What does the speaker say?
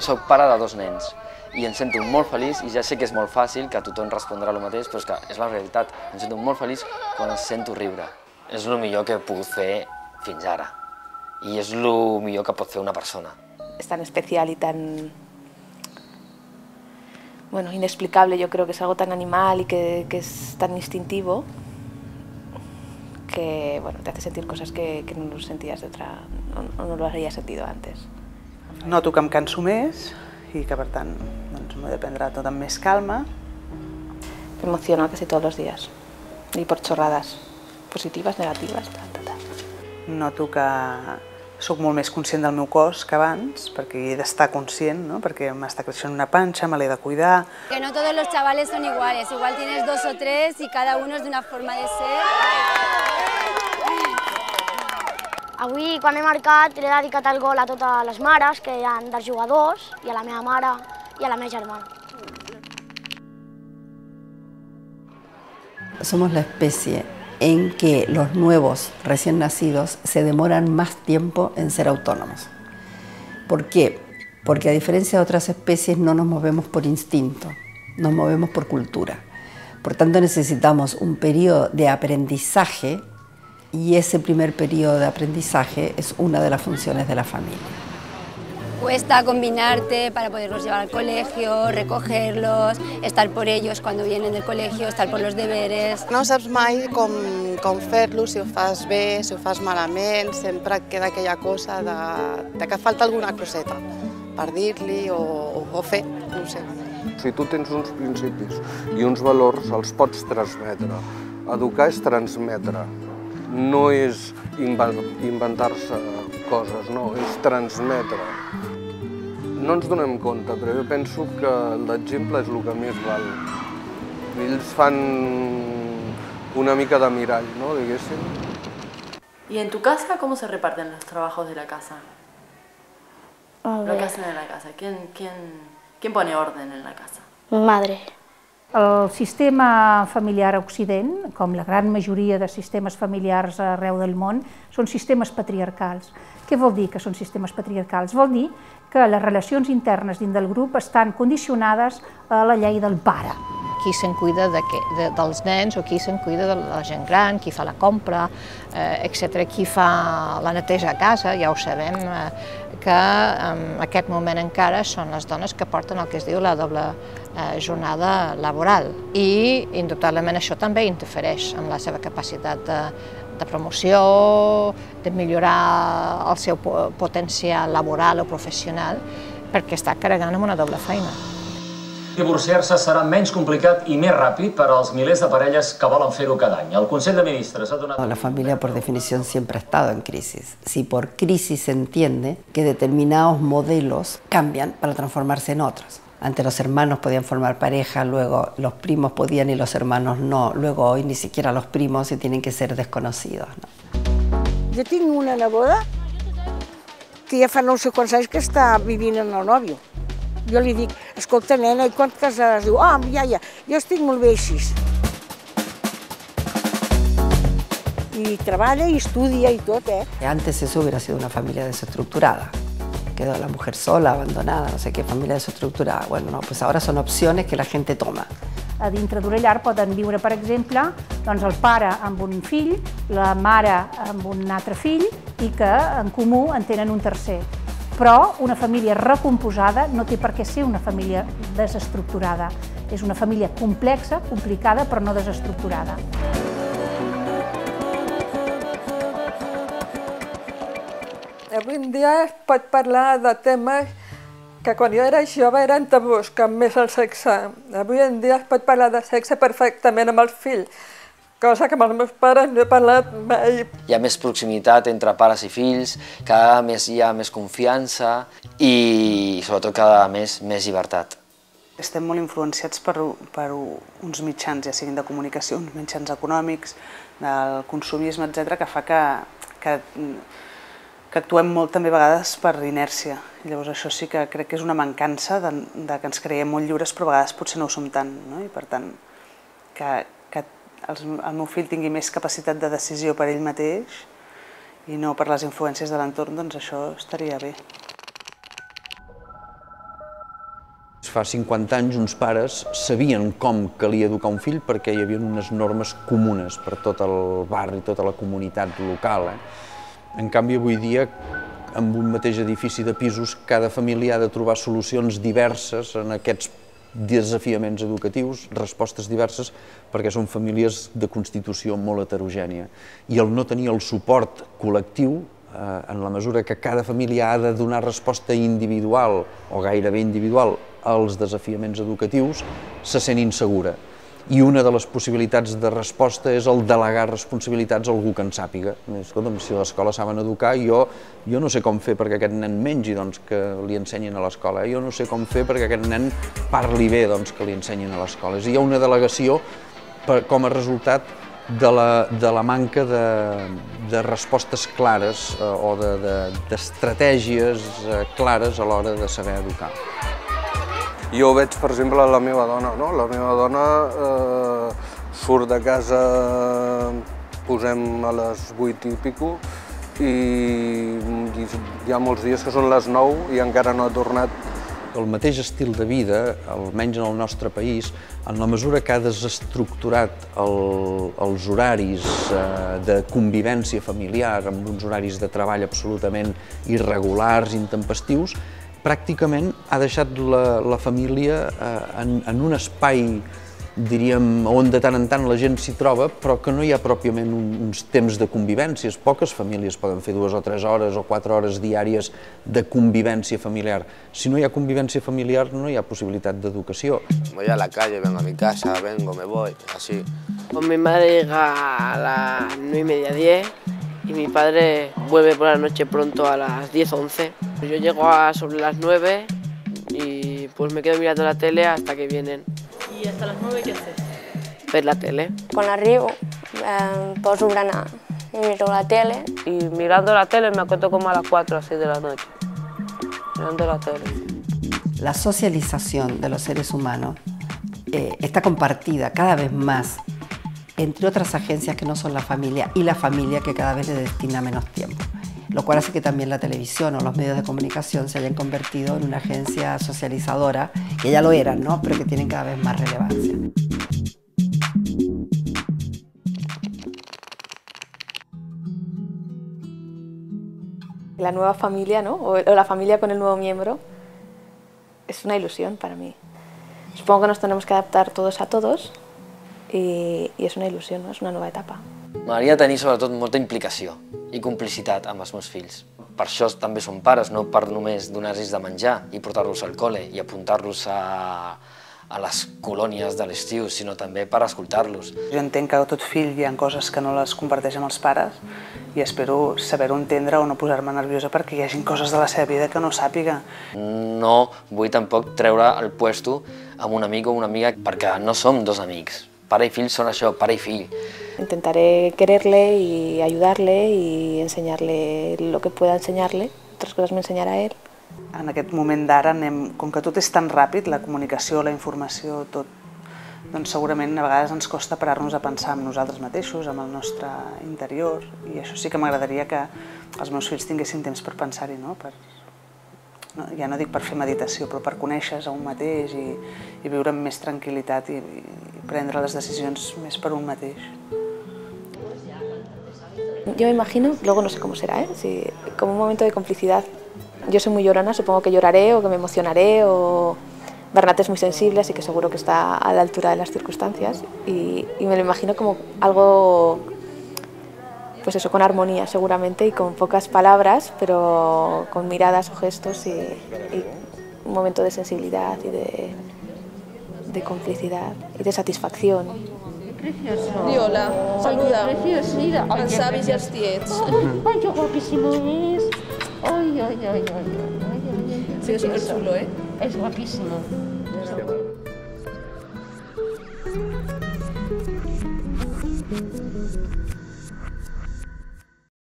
soc pare de dos nens i em sento molt feliç i ja sé que és molt fàcil, que tothom respondrà el mateix, però és que és la realitat. Em sento molt feliç quan em sento riure. És el millor que he pogut fer fins ara i és el millor que pot fer una persona. Es tan especial y tan bueno, inexplicable, yo creo que es algo tan animal y que, que es tan instintivo que bueno, te hace sentir cosas que, que no sentías de otra, no, no lo habías sentido antes. Noto que em canso més i que per tant doncs, m'ho he de prendre tot amb més calma. Me emociono casi todos los días y por chorradas positivas, negativas, tal, tal, tal. Noto que sóc molt més conscient del meu cos que abans, perquè he d'estar conscient, no? perquè m'està creixent una panxa, me l'he de cuidar. Que no todos los chavales son iguales, igual tienes dos o tres y cada uno es de una forma de ser. Avui, quan he marcat, l'he dedicat el gol a totes les mares que ha dels jugadors, i a la meva mare i a la meva germana. Somos la especie en que los nuevos recién nacidos se demoran más tiempo en ser autónomos. ¿Por qué? Porque a diferencia de otras especies no nos movemos por instinto, nos movemos por cultura. Por tanto necesitamos un periodo de aprendizaje y ese primer periodo de aprendizaje es una de las funciones de la familia. Cuesta combinarte para poderlos llevar al colegio, recogerlos, estar por ellos cuando vienen del colegio, estar por los deberes. No saps mai com, com fer-lo, si ho fas bé, si ho fas malament, sempre queda aquella cosa de, de que falta alguna coseta per dir-li o, o, o fer, no ho sé. Si tu tens uns principis i uns valors, els pots transmetre. Educar és transmetre, no és inventar-se coses, no, és transmetre. No ens donem compte, però jo penso que l'exemple és el que més val. Ells fan una mica de mirall, no, diguéssim. ¿Y en tu casa cómo se reparten los trabajos de la casa? A Lo que hacen en la casa. ¿Quién, quién, quién pone orden en la casa? madre. El sistema familiar a Occident, com la gran majoria de sistemes familiars arreu del món, són sistemes patriarcals. Què vol dir que són sistemes patriarcals? Vol dir que les relacions internes dins del grup estan condicionades a la llei del pare. Qui se'n cuida de, que, de, dels nens o qui se'n cuida de la gent gran, qui fa la compra, eh, etc. Qui fa la neteja a casa, ja ho sabem, eh, que en aquest moment encara són les dones que porten el que es diu la doble eh, jornada laboral. I, indubtablement, això també interfereix en la seva capacitat de, de promoció, de millorar el seu po- potencial laboral o professional, perquè està carregant amb una doble feina. Divorciar-se serà menys complicat i més ràpid per als milers de parelles que volen fer-ho cada any. El Consell de Ministres ha donat... La familia por definición siempre ha estado en crisis. Si por crisis se entiende que determinados modelos cambian para transformarse en otros. Antes los hermanos podían formar pareja, luego los primos podían y los hermanos no. Luego hoy ni siquiera los primos y tienen que ser desconocidos. ¿no? Jo tinc una neboda que ja fa no sé quants anys que està vivint amb el nòvio. Jo li dic, escolta, nena, i quan et casaràs? Diu, ah, ja, ja, jo estic molt bé així. I treballa i estudia i tot, eh? Antes eso hubiera sido una familia desestructurada. Quedó la mujer sola, abandonada, no sé qué, familia desestructurada. Bueno, no, pues ahora son opciones que la gente toma. A dintre d'una llar poden viure, per exemple, doncs el pare amb un fill, la mare amb un altre fill i que en comú en tenen un tercer. Però una família recomposada no té per què ser una família desestructurada. És una família complexa, complicada, però no desestructurada. Avui en dia es pot parlar de temes que quan jo era jove eren tabús, com més el sexe. Avui en dia es pot parlar de sexe perfectament amb els fills, cosa que amb els meus pares no he parlat mai. Hi ha més proximitat entre pares i fills, cada més hi ha més confiança i sobretot cada més més llibertat. Estem molt influenciats per, per uns mitjans, ja siguin de comunicació, uns mitjans econòmics, del consumisme, etc, que fa que, que, que actuem molt també a vegades per inèrcia. I llavors això sí que crec que és una mancança de, de que ens creiem molt lliures, però a vegades potser no ho som tant. No? I per tant, que els, el meu fill tingui més capacitat de decisió per ell mateix i no per les influències de l'entorn, doncs això estaria bé. Fa 50 anys uns pares sabien com calia educar un fill perquè hi havia unes normes comunes per tot el barri, tota la comunitat local. Eh? En canvi, avui dia, amb un mateix edifici de pisos, cada família ha de trobar solucions diverses en aquests desafiaments educatius, respostes diverses, perquè són famílies de constitució molt heterogènia. I el no tenir el suport col·lectiu, eh, en la mesura que cada família ha de donar resposta individual o gairebé individual als desafiaments educatius, se sent insegura i una de les possibilitats de resposta és el delegar responsabilitats a algú que en sàpiga. Escolta'm, si l'escola saben educar, jo, jo no sé com fer perquè aquest nen mengi, doncs que li ensenyin a l'escola. Eh? Jo no sé com fer perquè aquest nen parli bé, doncs que li ensenyin a l'escola. És a dir, hi ha una delegació per, com a resultat de la, de la manca de, de respostes clares eh, o d'estratègies de, de, eh, clares a l'hora de saber educar. Jo veig, per exemple, la meva dona. No? La meva dona eh, surt de casa, posem a les 8 i pico, i hi ha molts dies que són les 9 i encara no ha tornat. El mateix estil de vida, almenys en el nostre país, en la mesura que ha desestructurat el, els horaris eh, de convivència familiar, amb uns horaris de treball absolutament irregulars, intempestius, pràcticament ha deixat la, la família eh, en, en un espai, diríem, on de tant en tant la gent s'hi troba, però que no hi ha pròpiament un, uns temps de convivències. Poques famílies poden fer dues o tres hores o quatre hores diàries de convivència familiar. Si no hi ha convivència familiar, no hi ha possibilitat d'educació. Voy a la calle, vengo a mi casa, vengo, me voy, así. Con mi madre llega a las 9 y media, 10 y mi padre vuelve por la noche pronto a las 10 11. Yo llego a sobre las 9 y pues me quedo mirando la tele hasta que vienen. ¿Y hasta las 9 qué haces? Ver la tele. Quan arribo eh, poso berenar i miro la tele. Y mirando la tele me acuesto como a las 4 o 6 de la noche. Mirando la tele. La socialización de los seres humanos eh, está compartida cada vez más entre otras agencias que no son la familia y la familia que cada vez le destina menos tiempo, lo cual hace que también la televisión o los medios de comunicación se hayan convertido en una agencia socializadora, que ya lo eran, ¿no? pero que tienen cada vez más relevancia. La nueva familia, ¿no? o la familia con el nuevo miembro, es una ilusión para mí. Supongo que nos tenemos que adaptar todos a todos, i, i és una il·lusió, no? és una nova etapa. M'agradaria tenir sobretot molta implicació i complicitat amb els meus fills. Per això també som pares, no per només donar-los de menjar i portar-los al col·le i apuntar-los a, a les colònies de l'estiu, sinó també per escoltar-los. Jo entenc que tot fill hi ha coses que no les comparteix amb els pares i espero saber-ho entendre o no posar-me nerviosa perquè hi hagi coses de la seva vida que no sàpiga. No vull tampoc treure el puesto amb un amic o una amiga perquè no som dos amics, pare y fill son això, pare y fill. Intentaré quererle y ayudarle y enseñarle lo que pueda enseñarle, otras cosas me enseñará él. En aquest moment d'ara, com que tot és tan ràpid, la comunicació, la informació, tot, doncs segurament a vegades ens costa parar-nos a pensar en nosaltres mateixos, amb el nostre interior, i això sí que m'agradaria que els meus fills tinguessin temps per pensar-hi, no? per, no, ja no dic per fer meditació, però per conèixer-se a un mateix i, i viure amb més tranquil·litat i, i prendre les decisions més per un mateix. Yo me imagino, luego no sé cómo será, ¿eh? si, como un momento de complicidad. Yo soy muy llorona, supongo que lloraré o que me emocionaré o... Bernat es muy sensible, así que seguro que está a la altura de las circunstancias y, y me lo imagino como algo pues eso, con armonía seguramente y con pocas palabras, pero con miradas o gestos y, y un momento de sensibilidad y de, de complicidad y de satisfacción. Precioso. Saluda. Ya. Ay, yo guapísimo es. Ay, ay, ay, ay, ay, ay, ay, ay, ay, ay, ay,